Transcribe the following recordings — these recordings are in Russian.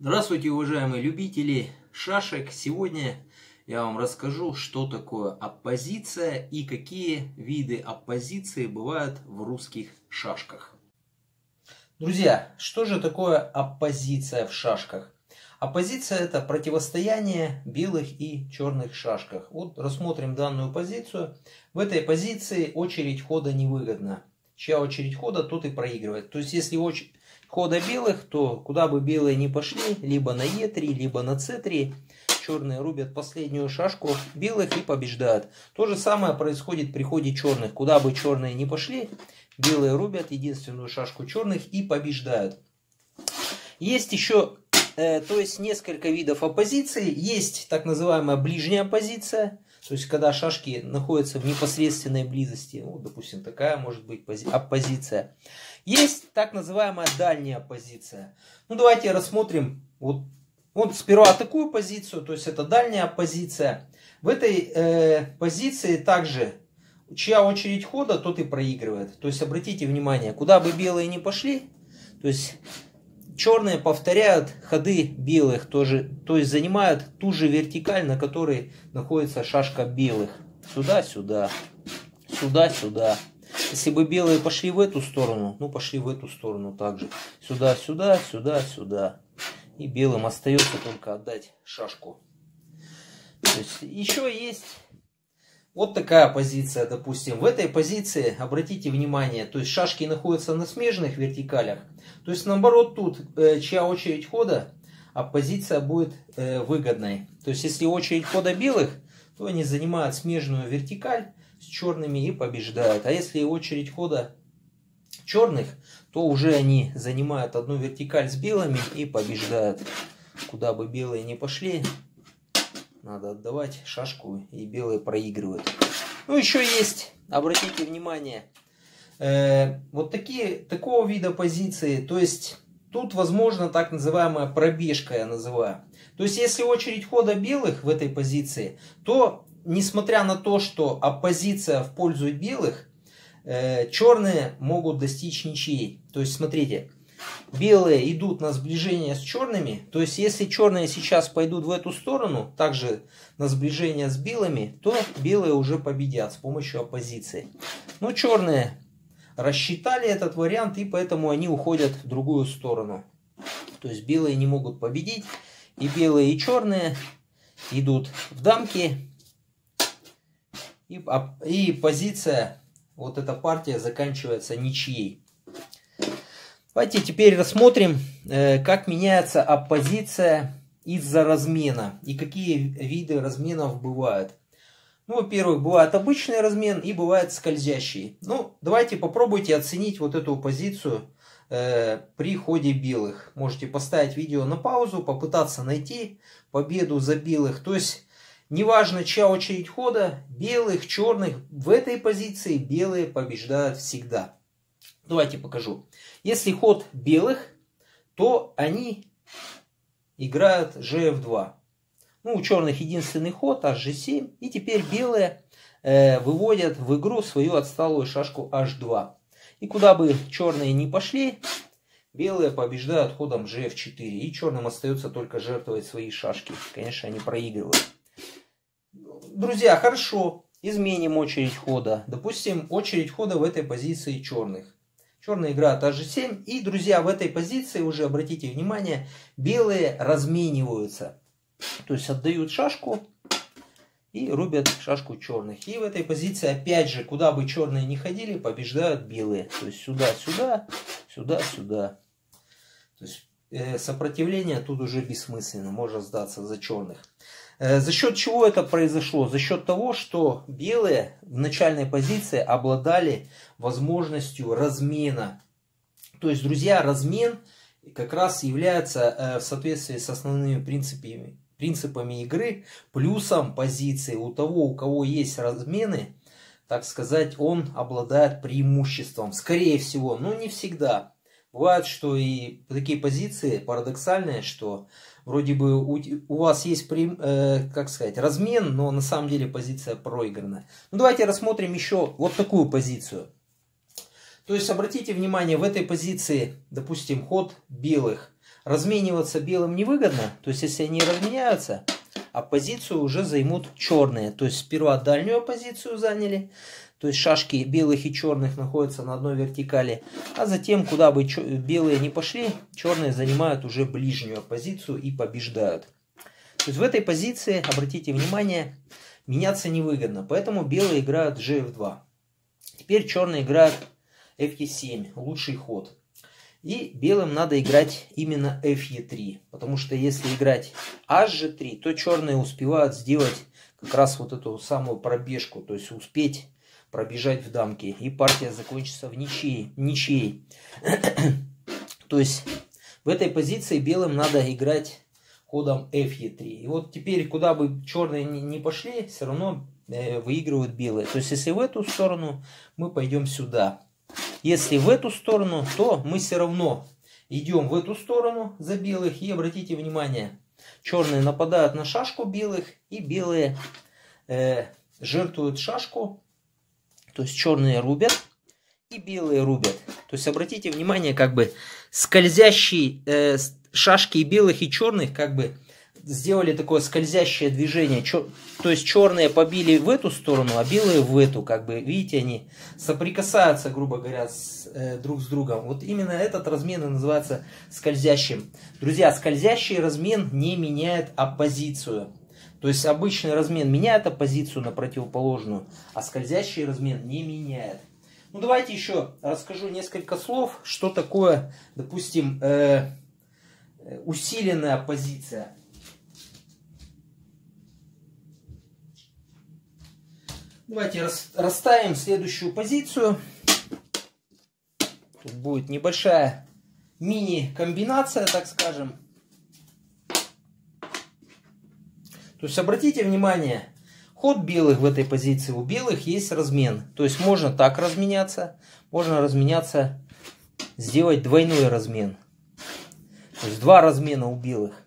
Здравствуйте, уважаемые любители шашек! Сегодня я вам расскажу, что такое оппозиция и какие виды оппозиции бывают в русских шашках. Друзья, что же такое оппозиция в шашках? Оппозиция это противостояние белых и черных шашках. Вот рассмотрим данную позицию. В этой позиции очередь хода невыгодна. Чья очередь хода, тот и проигрывает. То есть если очередь хода белых, то куда бы белые не пошли, либо на Е3, либо на С3, черные рубят последнюю шашку белых и побеждают. То же самое происходит при ходе черных. Куда бы черные не пошли, белые рубят единственную шашку черных и побеждают. Есть еще, э, то есть несколько видов оппозиции. Есть так называемая ближняя оппозиция. То есть, когда шашки находятся в непосредственной близости, ну, допустим, такая может быть оппозиция. Есть так называемая дальняя оппозиция. Ну, давайте рассмотрим вот, вот сперва такую позицию, то есть это дальняя оппозиция. В этой э, позиции также чья очередь хода, тот и проигрывает. То есть обратите внимание, куда бы белые не пошли, то есть черные повторяют ходы белых, тоже, то есть занимают ту же вертикаль, на которой находится шашка белых. Сюда-сюда, сюда-сюда. Если бы белые пошли в эту сторону, ну пошли в эту сторону также. Сюда, сюда, сюда, сюда. И белым остается только отдать шашку. То есть еще есть вот такая позиция, допустим. В этой позиции, обратите внимание, то есть шашки находятся на смежных вертикалях. То есть наоборот тут, э, чья очередь хода, а позиция будет э, выгодной. То есть если очередь хода белых, то они занимают смежную вертикаль с черными и побеждают. А если очередь хода черных, то уже они занимают одну вертикаль с белыми и побеждают. Куда бы белые не пошли, надо отдавать шашку, и белые проигрывают. Ну, еще есть, обратите внимание, э, вот такие, такого вида позиции, то есть тут возможно так называемая пробежка, я называю. То есть если очередь хода белых в этой позиции, то несмотря на то, что оппозиция в пользу белых, э, черные могут достичь ничьей. То есть смотрите, белые идут на сближение с черными, то есть если черные сейчас пойдут в эту сторону, также на сближение с белыми, то белые уже победят с помощью оппозиции. Но черные рассчитали этот вариант и поэтому они уходят в другую сторону. То есть белые не могут победить, и белые и черные идут в дамки, и, и позиция, вот эта партия заканчивается ничьей. Давайте теперь рассмотрим, э, как меняется оппозиция из-за размена и какие виды разменов бывают. Ну, во-первых, бывает обычный размен и бывает скользящий. Ну, давайте попробуйте оценить вот эту позицию э, при ходе белых. Можете поставить видео на паузу, попытаться найти победу за белых. То есть, неважно, чья очередь хода, белых, черных, в этой позиции белые побеждают всегда. Давайте покажу. Если ход белых, то они играют gf2. Ну, у черных единственный ход, hg7. И теперь белые э, выводят в игру свою отсталую шашку h2. И куда бы черные не пошли, белые побеждают ходом gf4. И черным остается только жертвовать свои шашки. Конечно, они проигрывают. Друзья, хорошо. Изменим очередь хода. Допустим, очередь хода в этой позиции черных. Черная игра HG7. И, друзья, в этой позиции уже, обратите внимание, белые размениваются. То есть отдают шашку и рубят шашку черных. И в этой позиции, опять же, куда бы черные не ходили, побеждают белые. То есть сюда, сюда, сюда, сюда. То есть сопротивление тут уже бессмысленно, можно сдаться за черных. Э, за счет чего это произошло? За счет того, что белые в начальной позиции обладали возможностью размена. То есть, друзья, размен как раз является э, в соответствии с основными принципами, принципами игры плюсом позиции. У того, у кого есть размены, так сказать, он обладает преимуществом. Скорее всего, но не всегда. Бывает, что и такие позиции парадоксальные, что вроде бы у, у вас есть, э, как сказать, размен, но на самом деле позиция проиграна. Ну давайте рассмотрим еще вот такую позицию. То есть обратите внимание, в этой позиции, допустим, ход белых размениваться белым невыгодно. То есть, если они разменяются, а позицию уже займут черные. То есть, сперва дальнюю позицию заняли, то есть шашки белых и черных находятся на одной вертикали, а затем, куда бы белые не пошли, черные занимают уже ближнюю позицию и побеждают. То есть в этой позиции, обратите внимание, меняться невыгодно, поэтому белые играют gf2. Теперь черные играют fe7, лучший ход. И белым надо играть именно fe3, потому что если играть hg3, то черные успевают сделать как раз вот эту самую пробежку, то есть успеть пробежать в дамке. И партия закончится в ничьей. ничьей. То есть в этой позиции белым надо играть ходом fe3. И вот теперь, куда бы черные не пошли, все равно э, выигрывают белые. То есть если в эту сторону, мы пойдем сюда. Если в эту сторону, то мы все равно идем в эту сторону за белых. И обратите внимание, черные нападают на шашку белых, и белые э, жертвуют шашку то есть черные рубят и белые рубят. То есть обратите внимание, как бы скользящие э, шашки и белых и черных как бы сделали такое скользящее движение. Чер... То есть черные побили в эту сторону, а белые в эту. Как бы, видите, они соприкасаются, грубо говоря, с, э, друг с другом. Вот именно этот размен и называется скользящим. Друзья, скользящий размен не меняет оппозицию. То есть обычный размен меняет оппозицию на противоположную, а скользящий размен не меняет. Ну давайте еще расскажу несколько слов, что такое, допустим, э, усиленная оппозиция. Давайте расставим следующую позицию. Тут будет небольшая мини-комбинация, так скажем. То есть обратите внимание, ход белых в этой позиции, у белых есть размен. То есть можно так разменяться, можно разменяться, сделать двойной размен. То есть два размена у белых.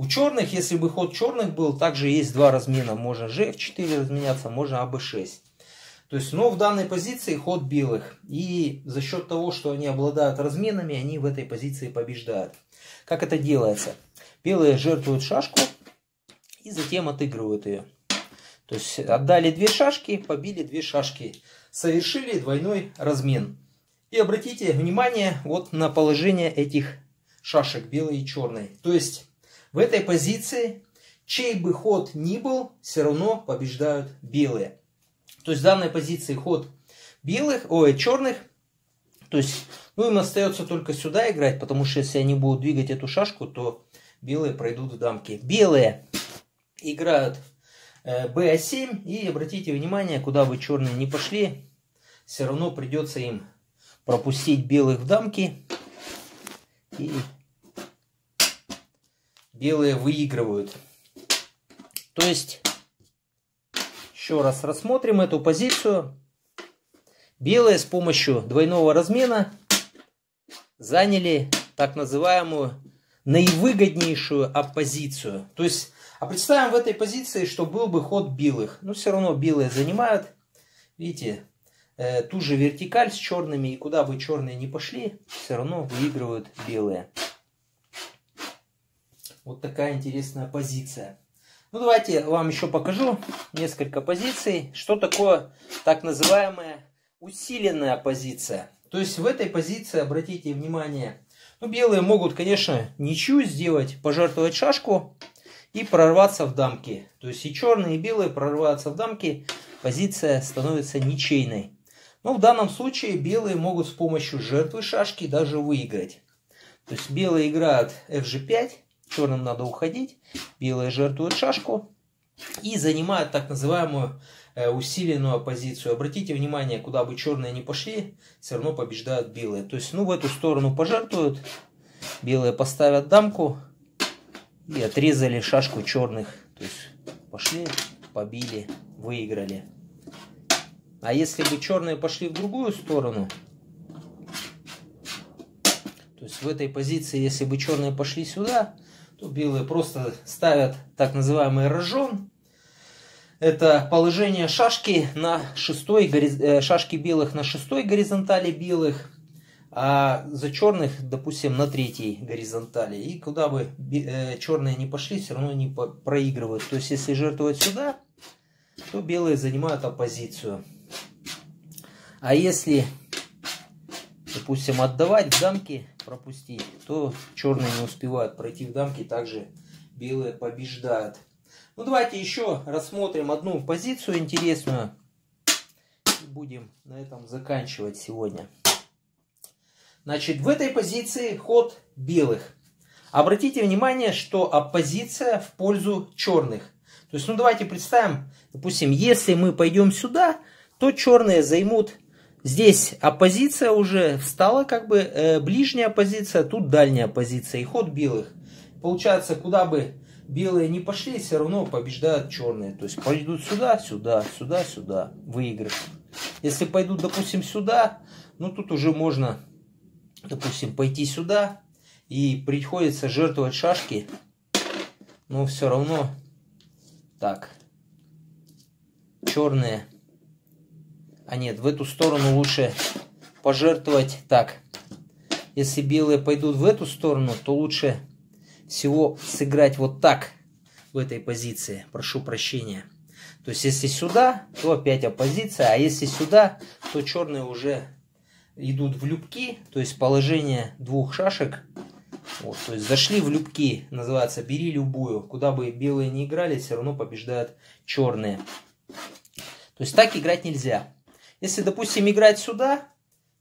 У черных, если бы ход черных был, также есть два размена. Можно gf4 разменяться, можно аб6. То есть, но в данной позиции ход белых. И за счет того, что они обладают разменами, они в этой позиции побеждают. Как это делается? Белые жертвуют шашку, и затем отыгрывают ее. То есть отдали две шашки, побили две шашки, совершили двойной размен. И обратите внимание вот на положение этих шашек, белой и черной. То есть в этой позиции, чей бы ход ни был, все равно побеждают белые. То есть в данной позиции ход белых, ой, черных, то есть, ну им остается только сюда играть, потому что если они будут двигать эту шашку, то белые пройдут в дамки. Белые играют b7. Э, и обратите внимание, куда бы черные не пошли, все равно придется им пропустить белых в дамки. И белые выигрывают. То есть, еще раз рассмотрим эту позицию. Белые с помощью двойного размена заняли так называемую наивыгоднейшую оппозицию. То есть а представим в этой позиции, что был бы ход белых. Но все равно белые занимают, видите, э, ту же вертикаль с черными. И куда бы черные не пошли, все равно выигрывают белые. Вот такая интересная позиция. Ну давайте вам еще покажу несколько позиций. Что такое так называемая усиленная позиция. То есть в этой позиции, обратите внимание, ну белые могут, конечно, ничью сделать, пожертвовать шашку и прорваться в дамки. То есть и черные, и белые прорываются в дамки, позиция становится ничейной. Но в данном случае белые могут с помощью жертвы шашки даже выиграть. То есть белые играют fg5, черным надо уходить, белые жертвуют шашку и занимают так называемую э, усиленную позицию. Обратите внимание, куда бы черные не пошли, все равно побеждают белые. То есть, ну, в эту сторону пожертвуют, белые поставят дамку, и отрезали шашку черных. То есть пошли, побили, выиграли. А если бы черные пошли в другую сторону, то есть в этой позиции, если бы черные пошли сюда, белые просто ставят так называемый рожон. Это положение шашки на шестой, э, шашки белых на шестой горизонтали белых, а за черных, допустим, на третьей горизонтали. И куда бы э, черные не пошли, все равно не проигрывают. То есть, если жертвовать сюда, то белые занимают оппозицию. А если, допустим, отдавать в дамки, пропустить, то черные не успевают пройти в дамки, также белые побеждают. Ну, давайте еще рассмотрим одну позицию интересную. И будем на этом заканчивать сегодня. Значит, в этой позиции ход белых. Обратите внимание, что оппозиция в пользу черных. То есть, ну давайте представим, допустим, если мы пойдем сюда, то черные займут здесь оппозиция уже встала, как бы э, ближняя позиция, тут дальняя позиция и ход белых. Получается, куда бы белые не пошли, все равно побеждают черные. То есть пойдут сюда, сюда, сюда, сюда, выиграть. Если пойдут, допустим, сюда, ну тут уже можно, допустим, пойти сюда, и приходится жертвовать шашки, но все равно так, черные, а нет, в эту сторону лучше пожертвовать так. Если белые пойдут в эту сторону, то лучше всего сыграть вот так в этой позиции. Прошу прощения. То есть, если сюда, то опять оппозиция, а если сюда, то черные уже идут в любки, то есть положение двух шашек. Вот, то есть зашли в любки, называется бери любую. Куда бы белые не играли, все равно побеждают черные. То есть так играть нельзя. Если, допустим, играть сюда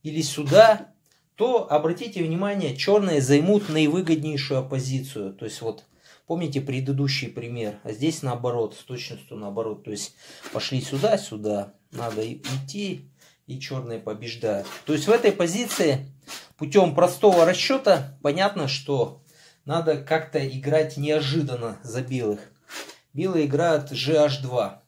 или сюда, то обратите внимание, черные займут наивыгоднейшую оппозицию. То есть вот помните предыдущий пример, а здесь наоборот, с точностью наоборот. То есть пошли сюда, сюда, надо идти, и черные побеждают. То есть в этой позиции путем простого расчета понятно, что надо как-то играть неожиданно за белых. Белые играют GH2.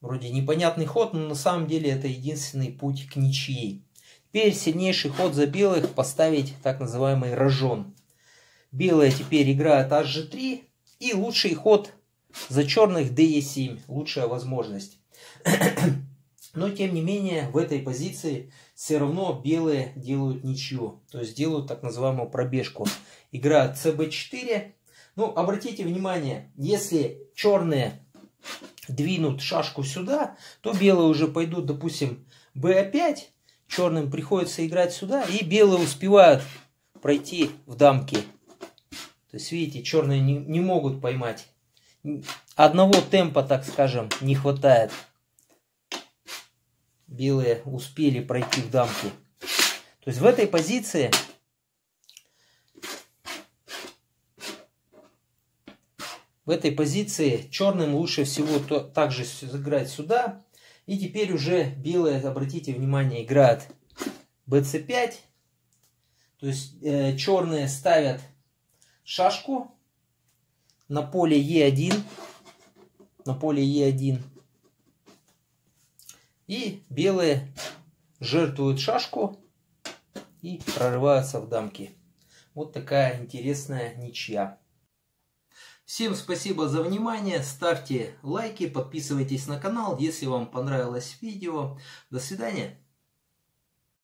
Вроде непонятный ход, но на самом деле это единственный путь к ничьей. Теперь сильнейший ход за белых поставить так называемый рожон. Белые теперь играют hg3 и лучший ход за черных de7. Лучшая возможность. Но тем не менее в этой позиции все равно белые делают ничью. То есть делают так называемую пробежку. Играют cb4. Ну обратите внимание, если черные двинут шашку сюда, то белые уже пойдут, допустим, b5 черным приходится играть сюда, и белые успевают пройти в дамки. То есть, видите, черные не, не могут поймать. Одного темпа, так скажем, не хватает. Белые успели пройти в дамки. То есть в этой позиции в этой позиции черным лучше всего то, также сыграть сюда и теперь уже белые, обратите внимание, играют bc5. То есть э, черные ставят шашку на поле e1. На поле e1. И белые жертвуют шашку и прорываются в дамки. Вот такая интересная ничья. Всем спасибо за внимание, ставьте лайки, подписывайтесь на канал, если вам понравилось видео. До свидания.